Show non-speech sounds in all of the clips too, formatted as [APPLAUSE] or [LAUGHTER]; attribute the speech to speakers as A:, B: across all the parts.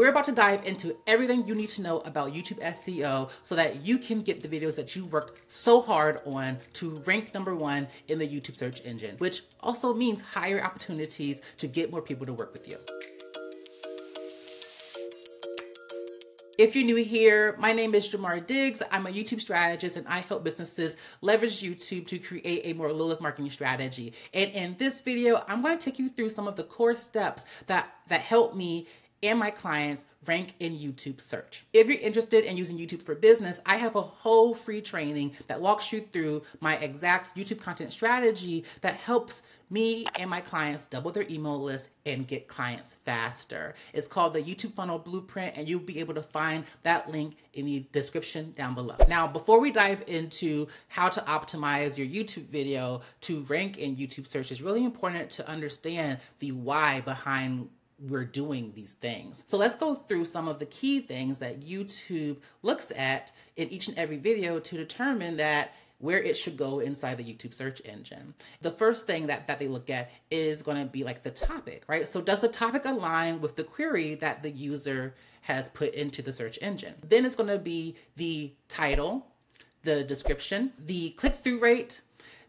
A: We're about to dive into everything you need to know about YouTube SEO so that you can get the videos that you worked so hard on to rank number one in the YouTube search engine, which also means higher opportunities to get more people to work with you. If you're new here, my name is Jamar Diggs. I'm a YouTube strategist and I help businesses leverage YouTube to create a more low-lift marketing strategy. And in this video, I'm going to take you through some of the core steps that, that help me and my clients rank in YouTube search. If you're interested in using YouTube for business, I have a whole free training that walks you through my exact YouTube content strategy that helps me and my clients double their email list and get clients faster. It's called the YouTube Funnel Blueprint, and you'll be able to find that link in the description down below. Now, before we dive into how to optimize your YouTube video to rank in YouTube search, it's really important to understand the why behind we're doing these things. So let's go through some of the key things that YouTube looks at in each and every video to determine that where it should go inside the YouTube search engine. The first thing that, that they look at is going to be like the topic, right? So does the topic align with the query that the user has put into the search engine? Then it's going to be the title, the description, the click-through rate,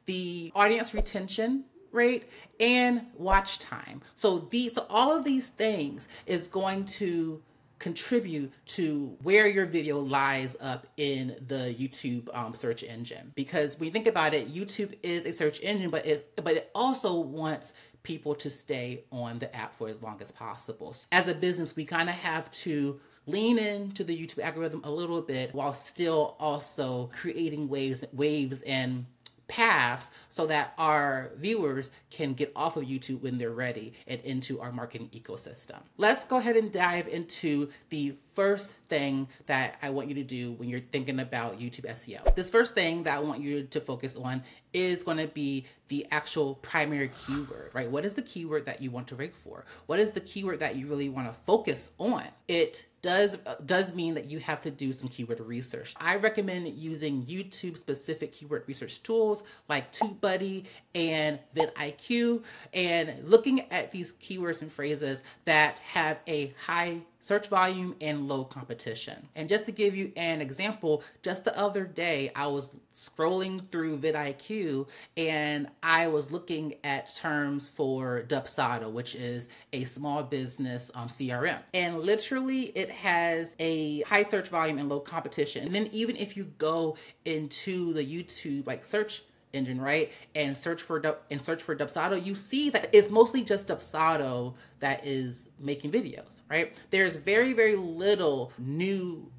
A: the audience retention, rate and watch time. So these so all of these things is going to contribute to where your video lies up in the YouTube um, search engine. Because when you think about it, YouTube is a search engine, but it but it also wants people to stay on the app for as long as possible. As a business, we kind of have to lean into the YouTube algorithm a little bit while still also creating waves waves and paths so that our viewers can get off of YouTube when they're ready and into our marketing ecosystem. Let's go ahead and dive into the first thing that I want you to do when you're thinking about YouTube SEO. This first thing that I want you to focus on is going to be the actual primary keyword, right? What is the keyword that you want to rank for? What is the keyword that you really want to focus on? It does does mean that you have to do some keyword research. I recommend using YouTube specific keyword research tools like TubeBuddy and vidIQ and looking at these keywords and phrases that have a high search volume and low competition. And just to give you an example, just the other day I was scrolling through vidIQ and I was looking at terms for Dubsado, which is a small business um, CRM. And literally it has a high search volume and low competition. And then even if you go into the YouTube like search engine, right? And search for and search for Dubsado, you see that it's mostly just Dubsado that is making videos, right? There's very very little new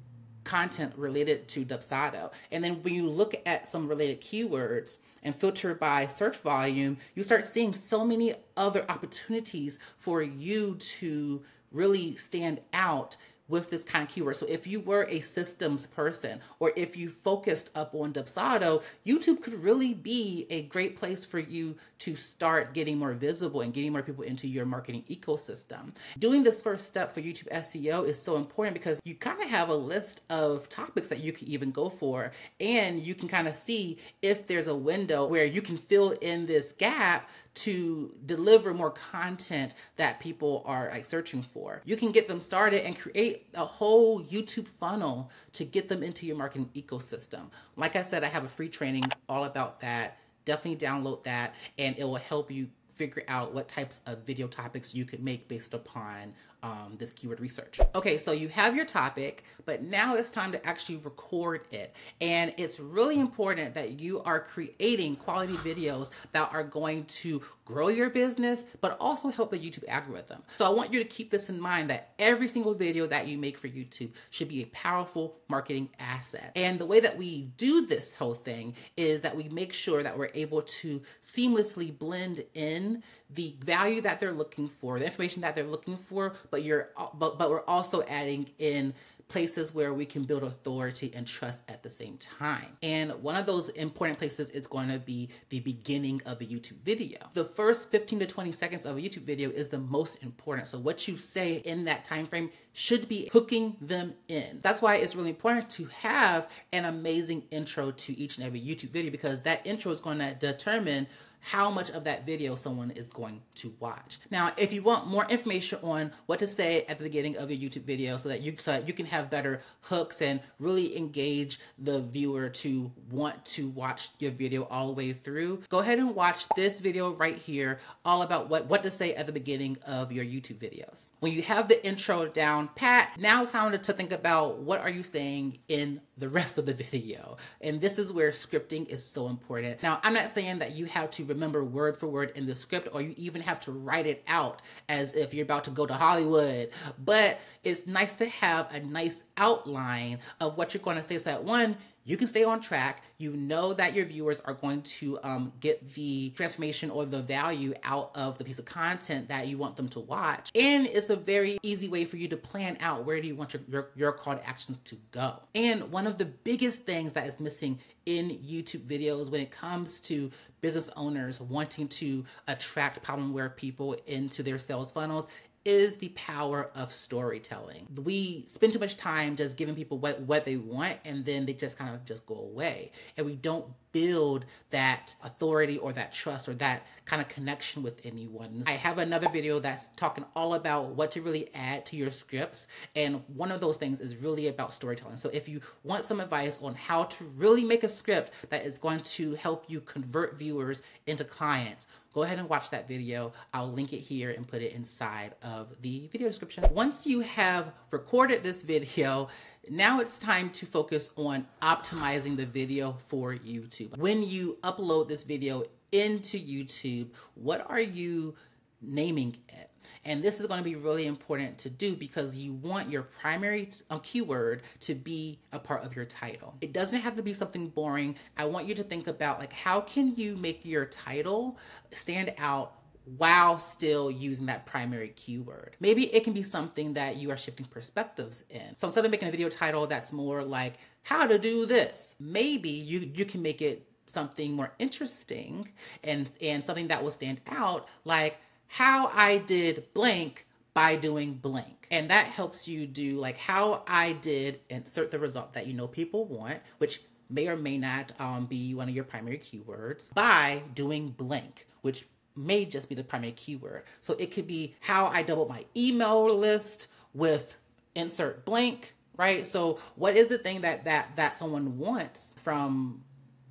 A: content related to Dubsado. And then when you look at some related keywords and filter by search volume, you start seeing so many other opportunities for you to really stand out with this kind of keyword. So if you were a systems person or if you focused up on Dubsado, YouTube could really be a great place for you to start getting more visible and getting more people into your marketing ecosystem. Doing this first step for YouTube SEO is so important because you kind of have a list of topics that you can even go for and you can kind of see if there's a window where you can fill in this gap to deliver more content that people are like searching for. You can get them started and create a whole YouTube funnel to get them into your marketing ecosystem. Like I said, I have a free training all about that. Definitely download that and it will help you figure out what types of video topics you could make based upon um, this keyword research. Okay, so you have your topic, but now it's time to actually record it. And it's really important that you are creating quality videos that are going to grow your business, but also help the YouTube algorithm. So I want you to keep this in mind that every single video that you make for YouTube should be a powerful marketing asset. And the way that we do this whole thing is that we make sure that we're able to seamlessly blend in the value that they're looking for, the information that they're looking for, but you're but but we're also adding in places where we can build authority and trust at the same time. And one of those important places is going to be the beginning of the YouTube video. The first 15 to 20 seconds of a YouTube video is the most important. So what you say in that time frame should be hooking them in. That's why it's really important to have an amazing intro to each and every YouTube video because that intro is going to determine how much of that video someone is going to watch. Now, if you want more information on what to say at the beginning of your YouTube video so that you so that you can have better hooks and really engage the viewer to want to watch your video all the way through, go ahead and watch this video right here all about what what to say at the beginning of your YouTube videos. When you have the intro down pat, now it's time to think about what are you saying in the rest of the video. And this is where scripting is so important. Now, I'm not saying that you have to remember word for word in the script or you even have to write it out as if you're about to go to Hollywood, but it's nice to have a nice outline of what you're going to say so that one, you can stay on track. You know that your viewers are going to um, get the transformation or the value out of the piece of content that you want them to watch. And it's a very easy way for you to plan out where do you want your, your, your call to actions to go. And one of the biggest things that is missing in YouTube videos when it comes to business owners wanting to attract problem-aware people into their sales funnels is the power of storytelling. We spend too much time just giving people what, what they want and then they just kind of just go away. And we don't build that authority or that trust or that kind of connection with anyone. I have another video that's talking all about what to really add to your scripts. And one of those things is really about storytelling. So if you want some advice on how to really make a script that is going to help you convert viewers into clients, go ahead and watch that video. I'll link it here and put it inside of the video description. Once you have recorded this video, now it's time to focus on optimizing the video for YouTube. When you upload this video into YouTube, what are you naming it? And this is going to be really important to do because you want your primary um, keyword to be a part of your title. It doesn't have to be something boring. I want you to think about like how can you make your title stand out while still using that primary keyword. Maybe it can be something that you are shifting perspectives in. So instead of making a video title that's more like how to do this, maybe you you can make it something more interesting and and something that will stand out like how I did blank by doing blank. And that helps you do like how I did insert the result that you know people want, which may or may not um, be one of your primary keywords, by doing blank, which may just be the primary keyword. So it could be how I doubled my email list with insert blank, right? So what is the thing that that that someone wants from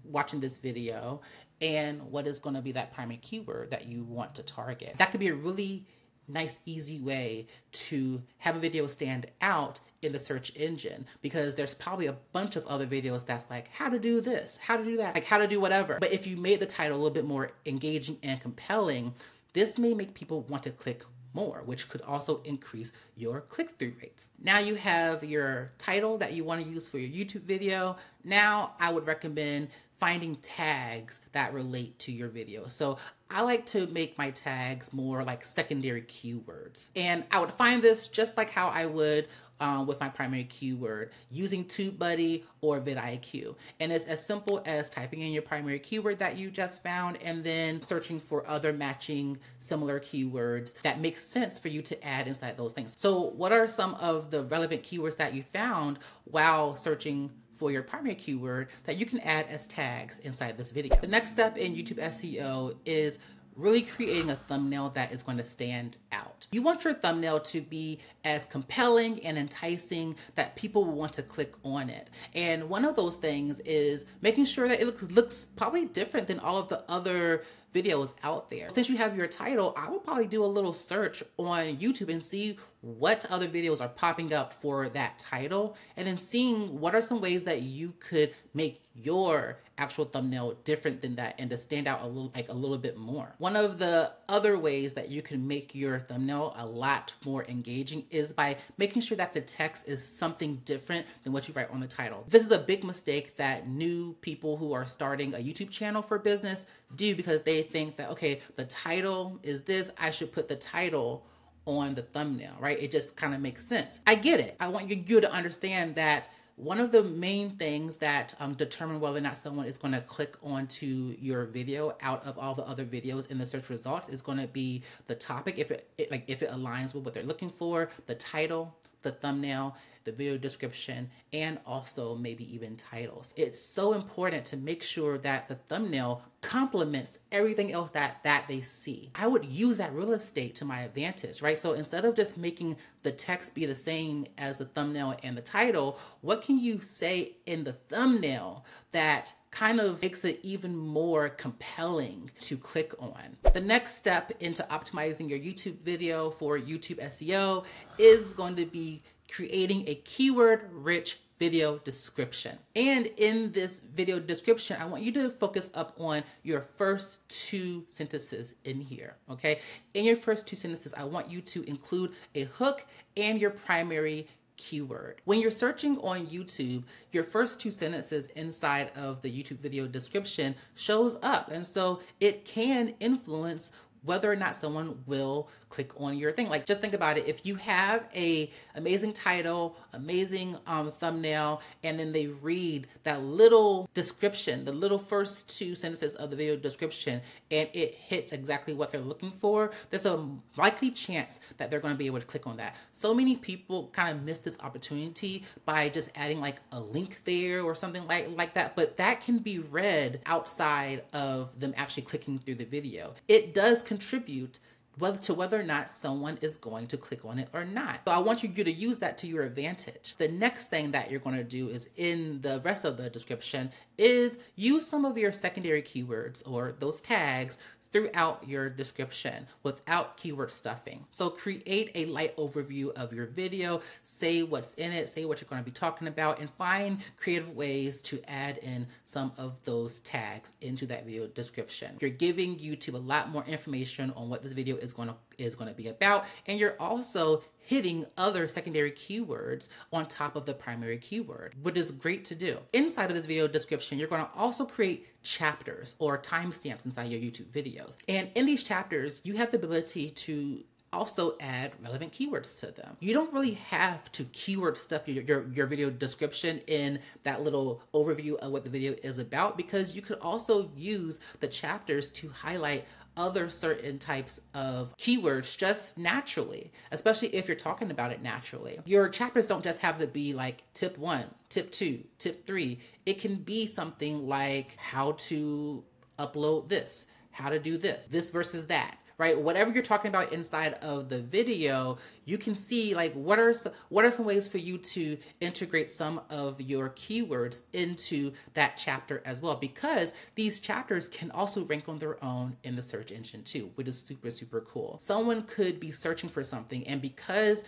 A: watching this video and what is going to be that primary keyword that you want to target. That could be a really nice, easy way to have a video stand out in the search engine because there's probably a bunch of other videos that's like how to do this, how to do that, like how to do whatever. But if you made the title a little bit more engaging and compelling, this may make people want to click more, which could also increase your click through rates. Now you have your title that you want to use for your YouTube video. Now I would recommend finding tags that relate to your video. So I like to make my tags more like secondary keywords. And I would find this just like how I would um, with my primary keyword using TubeBuddy or vidIQ. And it's as simple as typing in your primary keyword that you just found and then searching for other matching similar keywords that make sense for you to add inside those things. So what are some of the relevant keywords that you found while searching for your primary keyword that you can add as tags inside this video. The next step in YouTube SEO is really creating a thumbnail that is going to stand out. You want your thumbnail to be as compelling and enticing that people will want to click on it. And one of those things is making sure that it looks, looks probably different than all of the other videos out there. Since you have your title, I would probably do a little search on YouTube and see what other videos are popping up for that title and then seeing what are some ways that you could make your actual thumbnail different than that and to stand out a little like a little bit more. One of the other ways that you can make your thumbnail a lot more engaging is by making sure that the text is something different than what you write on the title. This is a big mistake that new people who are starting a YouTube channel for business do because they think that okay, the title is this, I should put the title on the thumbnail, right? It just kind of makes sense. I get it. I want you, to understand that one of the main things that um, determine whether or not someone is going to click onto your video out of all the other videos in the search results is going to be the topic. If it, it like if it aligns with what they're looking for the title the thumbnail the video description, and also maybe even titles. It's so important to make sure that the thumbnail complements everything else that that they see. I would use that real estate to my advantage, right? So instead of just making the text be the same as the thumbnail and the title, what can you say in the thumbnail that kind of makes it even more compelling to click on. The next step into optimizing your YouTube video for YouTube SEO is going to be creating a keyword rich video description. And in this video description, I want you to focus up on your first two sentences in here, okay? In your first two sentences, I want you to include a hook and your primary keyword. When you're searching on YouTube, your first two sentences inside of the YouTube video description shows up. And so it can influence whether or not someone will click on your thing. Like just think about it. If you have a amazing title, amazing um, thumbnail, and then they read that little description, the little first two sentences of the video description, and it hits exactly what they're looking for, there's a likely chance that they're going to be able to click on that. So many people kind of miss this opportunity by just adding like a link there or something like, like that. But that can be read outside of them actually clicking through the video. It does contribute whether to whether or not someone is going to click on it or not. So I want you to use that to your advantage. The next thing that you're going to do is in the rest of the description is use some of your secondary keywords or those tags throughout your description without keyword stuffing. So create a light overview of your video, say what's in it, say what you're going to be talking about, and find creative ways to add in some of those tags into that video description. You're giving YouTube a lot more information on what this video is going to is going to be about, and you're also hitting other secondary keywords on top of the primary keyword, which is great to do. Inside of this video description, you're going to also create chapters or timestamps inside your YouTube videos. And in these chapters, you have the ability to also add relevant keywords to them. You don't really have to keyword stuff your, your, your, video description in that little overview of what the video is about because you could also use the chapters to highlight other certain types of keywords just naturally, especially if you're talking about it naturally. Your chapters don't just have to be like tip one, tip two, tip three. It can be something like how to upload this, how to do this, this versus that right? Whatever you're talking about inside of the video, you can see like what are some, what are some ways for you to integrate some of your keywords into that chapter as well because these chapters can also rank on their own in the search engine too, which is super super cool. Someone could be searching for something and because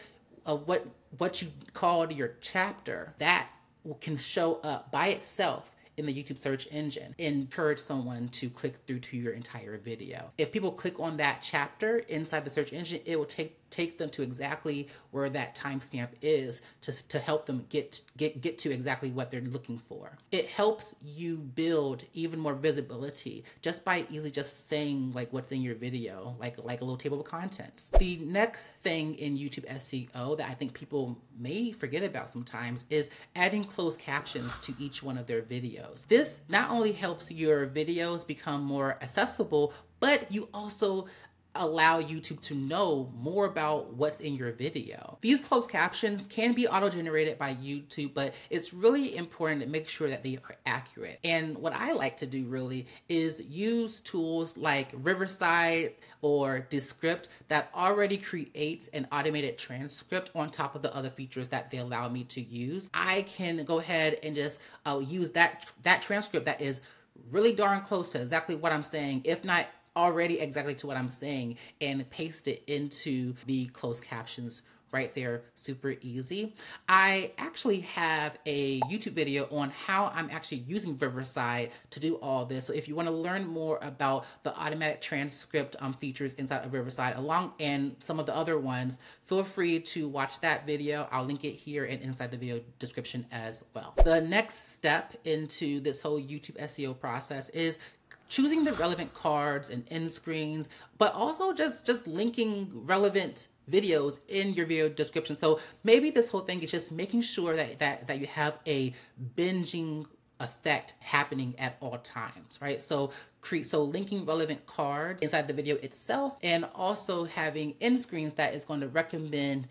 A: of what what you called your chapter, that can show up by itself in the YouTube search engine, encourage someone to click through to your entire video. If people click on that chapter inside the search engine, it will take take them to exactly where that timestamp is to, to help them get, get, get to exactly what they're looking for. It helps you build even more visibility just by easily just saying like what's in your video, like, like a little table of contents. The next thing in YouTube SEO that I think people may forget about sometimes is adding closed captions to each one of their videos. This not only helps your videos become more accessible, but you also allow YouTube to know more about what's in your video. These closed captions can be auto-generated by YouTube, but it's really important to make sure that they are accurate. And what I like to do really is use tools like Riverside or Descript that already creates an automated transcript on top of the other features that they allow me to use. I can go ahead and just uh, use that that transcript that is really darn close to exactly what I'm saying, if not already exactly to what I'm saying and paste it into the closed captions right there, super easy. I actually have a YouTube video on how I'm actually using Riverside to do all this. So if you want to learn more about the automatic transcript um, features inside of Riverside along and some of the other ones, feel free to watch that video. I'll link it here and inside the video description as well. The next step into this whole YouTube SEO process is choosing the relevant cards and end screens, but also just just linking relevant videos in your video description. So maybe this whole thing is just making sure that that that you have a binging effect happening at all times, right? So create so linking relevant cards inside the video itself and also having end screens that is going to recommend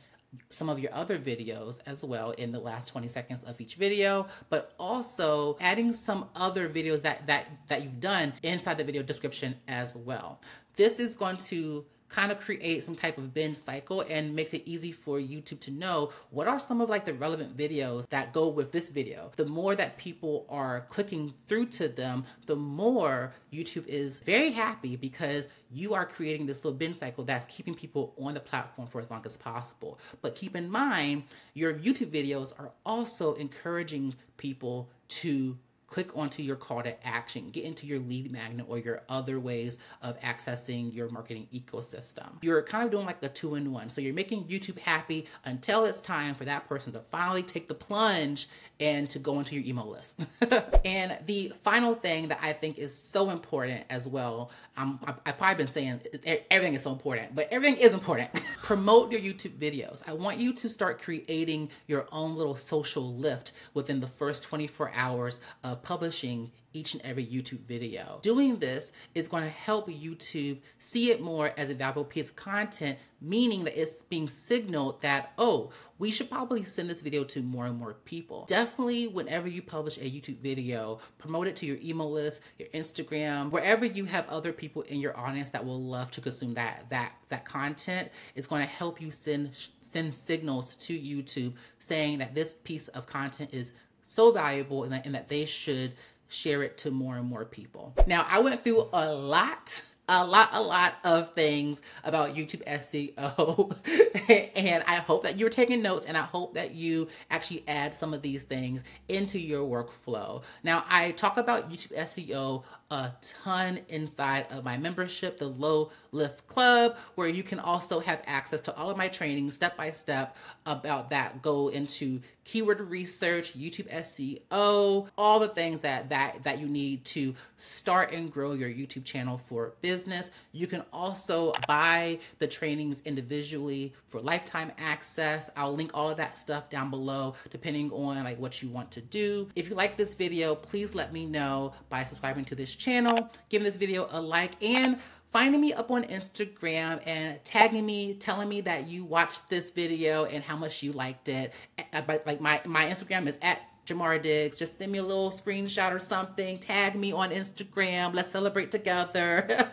A: some of your other videos as well in the last 20 seconds of each video, but also adding some other videos that that that you've done inside the video description as well. This is going to kind of create some type of binge cycle and makes it easy for YouTube to know what are some of like the relevant videos that go with this video. The more that people are clicking through to them, the more YouTube is very happy because you are creating this little binge cycle that's keeping people on the platform for as long as possible. But keep in mind, your YouTube videos are also encouraging people to click onto your call to action, get into your lead magnet or your other ways of accessing your marketing ecosystem. You're kind of doing like a two in one. So you're making YouTube happy until it's time for that person to finally take the plunge and to go into your email list. [LAUGHS] and the final thing that I think is so important as well, um, I've probably been saying everything is so important, but everything is important. [LAUGHS] Promote your YouTube videos. I want you to start creating your own little social lift within the first 24 hours of publishing each and every YouTube video. Doing this is going to help YouTube see it more as a valuable piece of content, meaning that it's being signaled that, oh, we should probably send this video to more and more people. Definitely, whenever you publish a YouTube video, promote it to your email list, your Instagram, wherever you have other people in your audience that will love to consume that that that content. It's going to help you send send signals to YouTube saying that this piece of content is so valuable and that, and that they should share it to more and more people. Now, I went through a lot a lot, a lot of things about YouTube SEO. [LAUGHS] and I hope that you're taking notes and I hope that you actually add some of these things into your workflow. Now, I talk about YouTube SEO a ton inside of my membership, the Low Lift Club, where you can also have access to all of my training step by step about that. Go into keyword research, YouTube SEO, all the things that that that you need to start and grow your YouTube channel for business. You can also buy the trainings individually for lifetime access. I'll link all of that stuff down below depending on like what you want to do. If you like this video, please let me know by subscribing to this channel, giving this video a like, and finding me up on Instagram and tagging me, telling me that you watched this video and how much you liked it. Like my, my Instagram is at Jamar Diggs. Just send me a little screenshot or something. Tag me on Instagram. Let's celebrate together.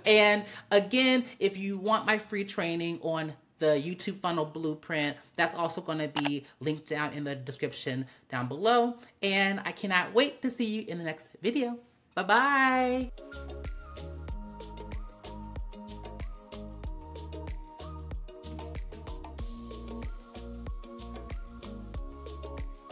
A: [LAUGHS] and again, if you want my free training on the YouTube funnel blueprint. That's also going to be linked down in the description down below. And I cannot wait to see you in the next video. Bye-bye.